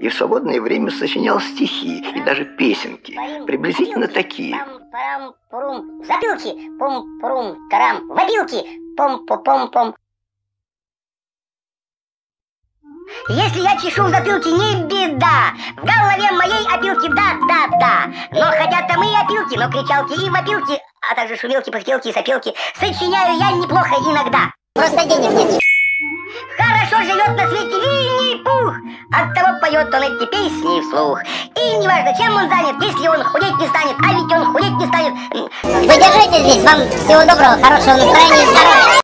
и в свободное время сочинял стихи и даже песенки, приблизительно такие. Пам-парам-пурум, запилки, пум-пурум, тарам, вопилки, пом-пом-пом-пом. Если я чешу в затылке, не беда. В голове моей опилки, да-да-да. Но хотя там и опилки, но кричалки и вопилки А также шумелки, пыхтелки и сопелки Сочиняю я неплохо иногда. Просто денег нет. Хорошо живет на свете того поет он эти песни вслух. И неважно, чем он занят Если он худеть не станет А ведь он худеть не станет. Вы держите здесь, вам всего доброго, хорошего настроения, здоровья